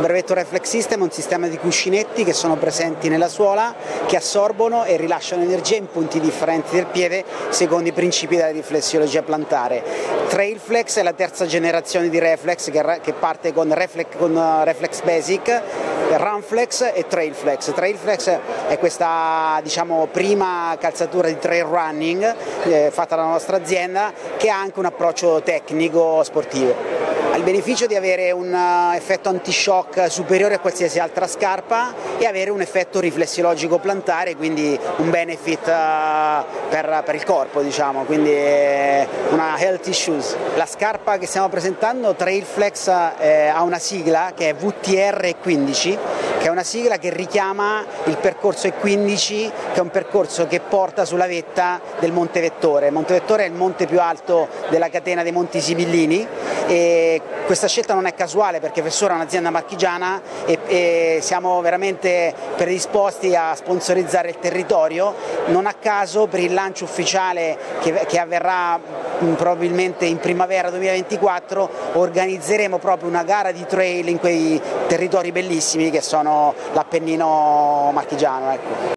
Il brevetto Reflex System è un sistema di cuscinetti che sono presenti nella suola, che assorbono e rilasciano energia in punti differenti del piede secondo i principi della riflessiologia plantare. Trailflex è la terza generazione di Reflex che parte con Reflex, con uh, Reflex Basic, Runflex e Trailflex. Trailflex è questa diciamo, prima calzatura di trail running eh, fatta dalla nostra azienda che ha anche un approccio tecnico sportivo il beneficio di avere un uh, effetto anti-shock superiore a qualsiasi altra scarpa e avere un effetto riflessiologico plantare, quindi un benefit uh, per, per il corpo, diciamo, quindi una healthy shoes. La scarpa che stiamo presentando, Trailflex, eh, ha una sigla che è VTR15, che è una sigla che richiama il percorso E15, che è un percorso che porta sulla vetta del Monte Vettore. Monte Vettore è il monte più alto della catena dei Monti Sibillini e questa scelta non è casuale perché Fessura è un'azienda marchigiana e, e, siamo veramente predisposti a sponsorizzare il territorio, non a caso per il lancio ufficiale che, che avverrà probabilmente in primavera 2024 organizzeremo proprio una gara di trail in quei territori bellissimi che sono l'Appennino marchigiano. Ecco.